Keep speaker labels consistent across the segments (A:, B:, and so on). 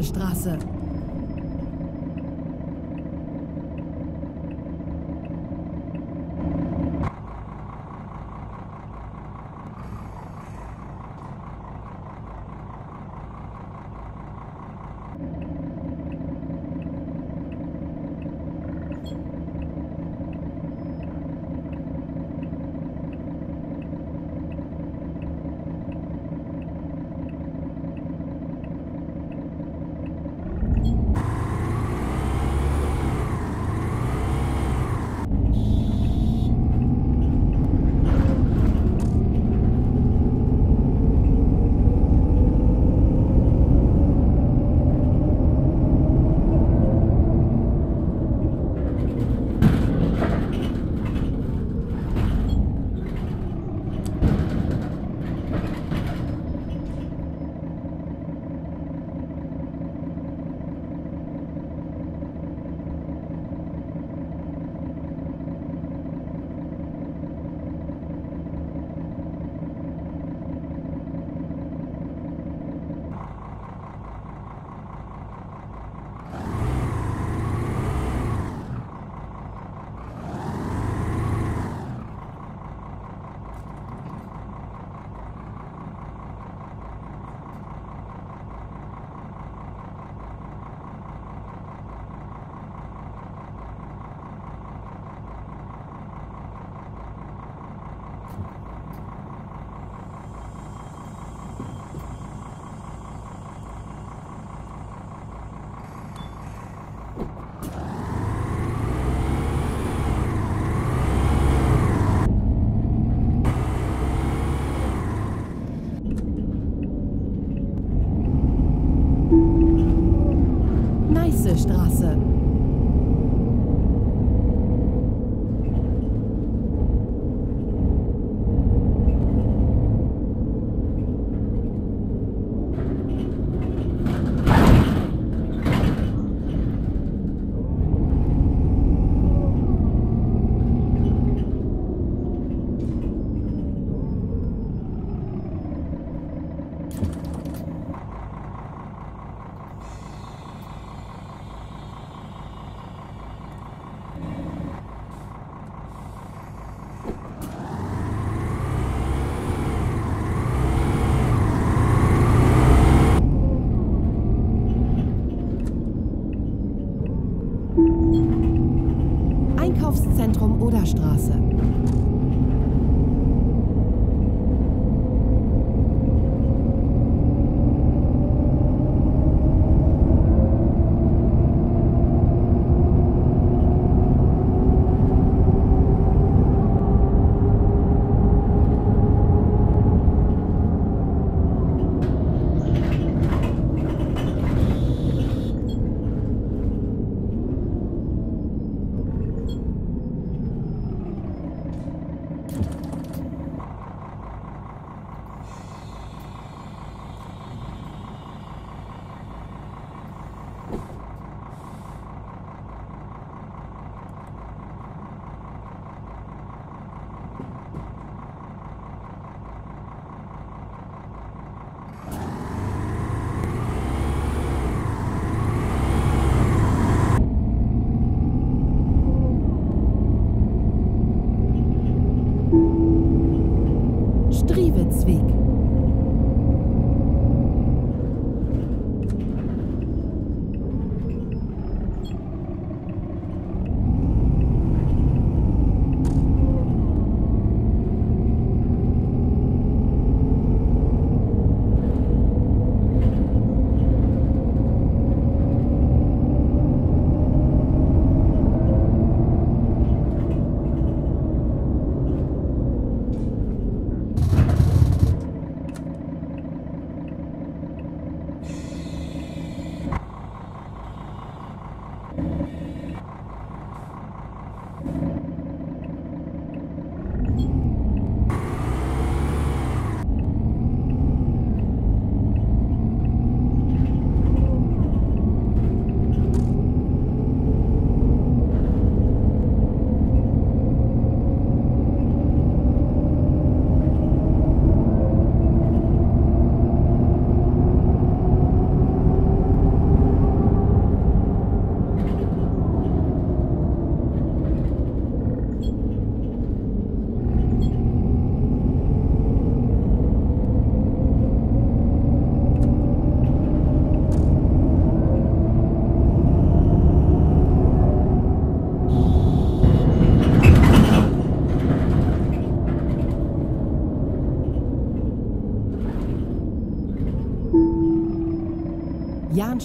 A: Wartestraße.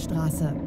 A: Jahnstraße.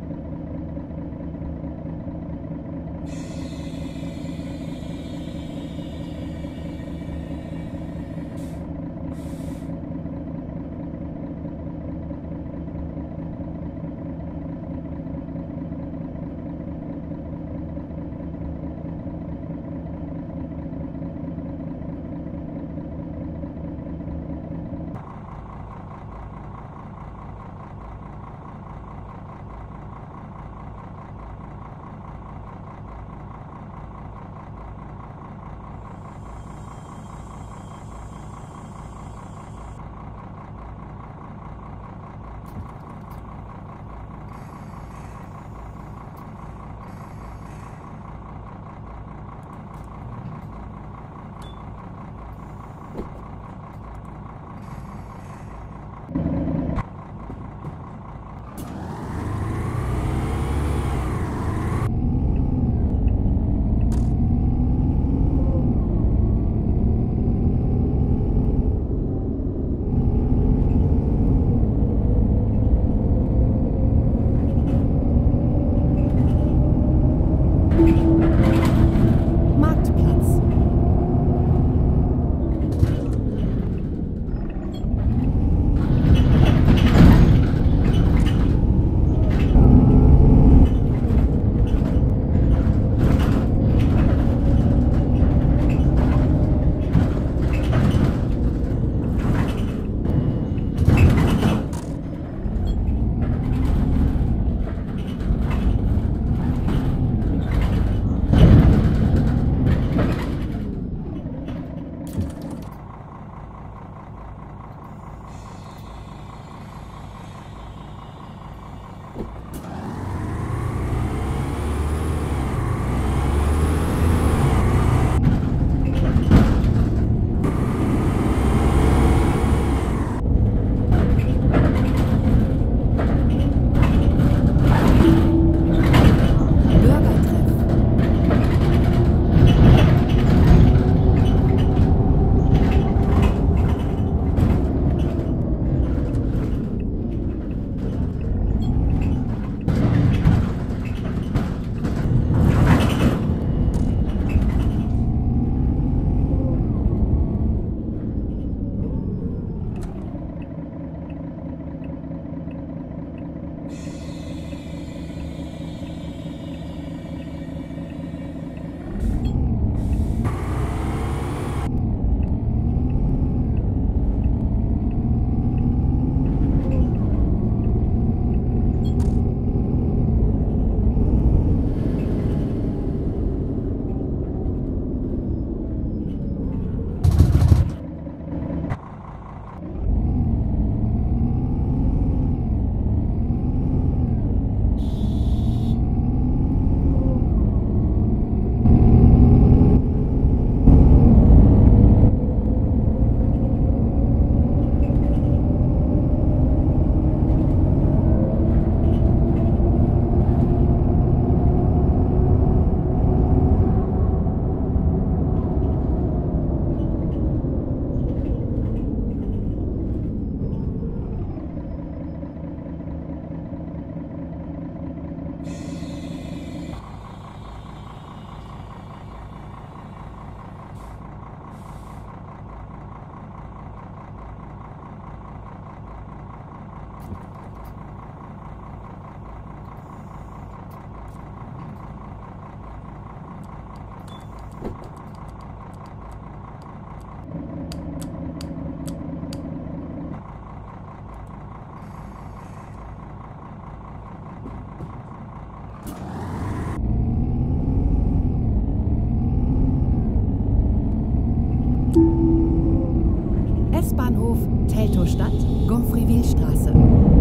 A: Bahnhof Teltowstadt, Gonfreville-Straße.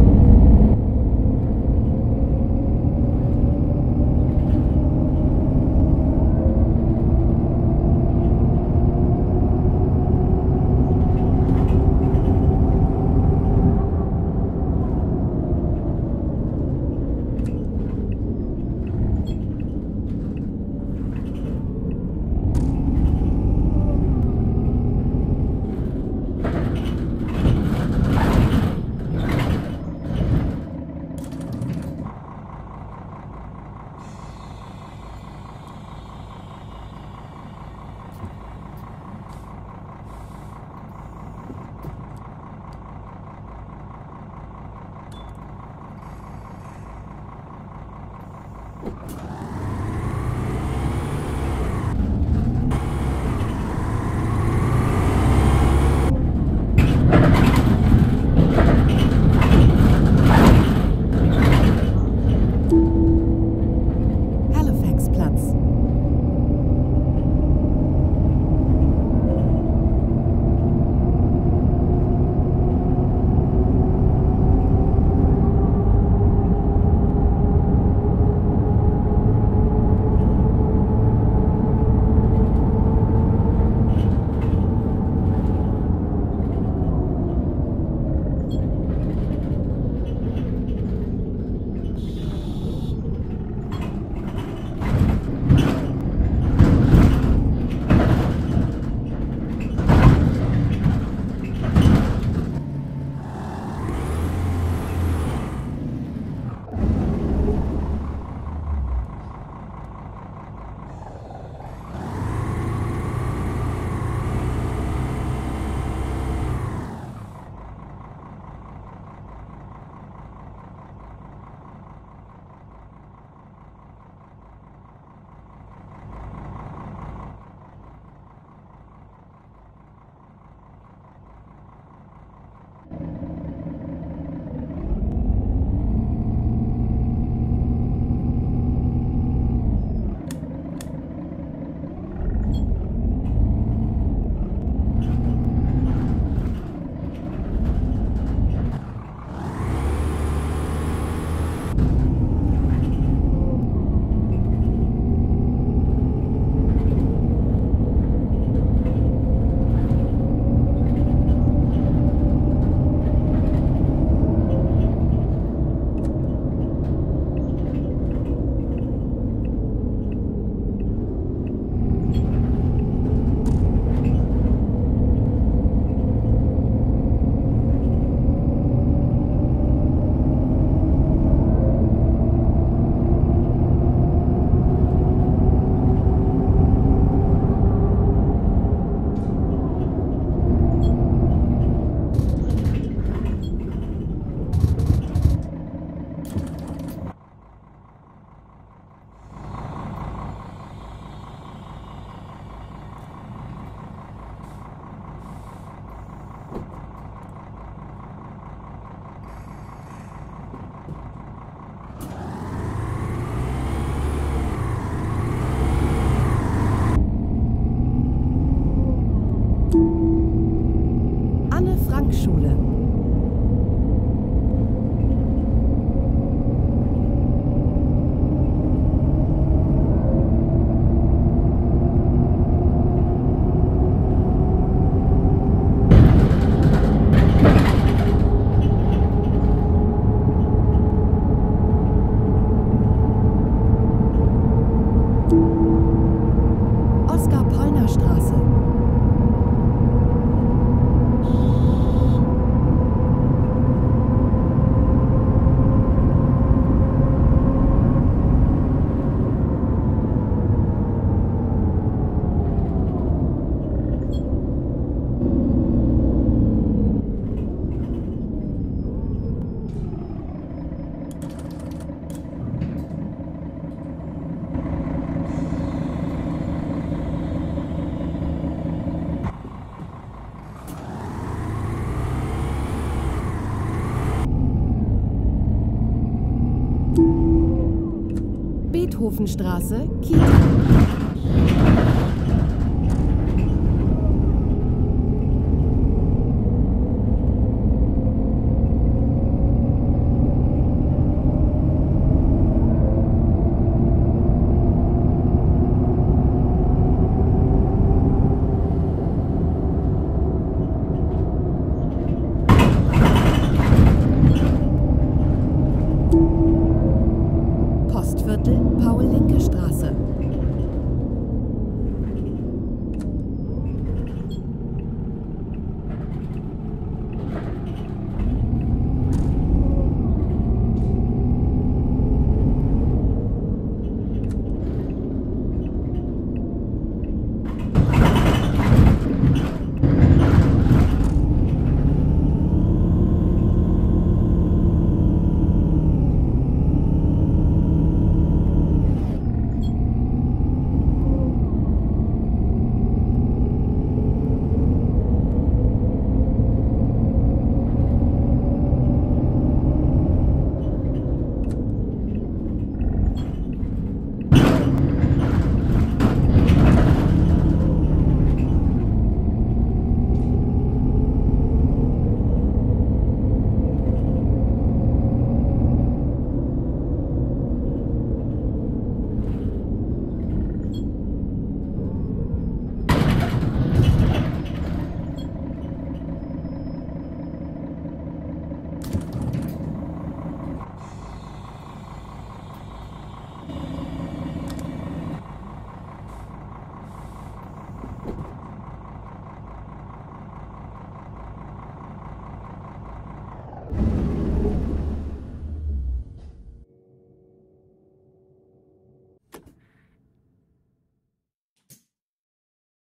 A: Beethovenstraße, Kita.